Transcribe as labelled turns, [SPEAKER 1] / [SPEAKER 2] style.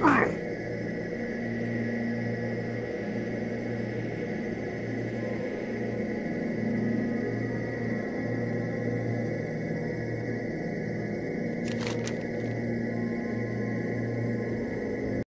[SPEAKER 1] Huh?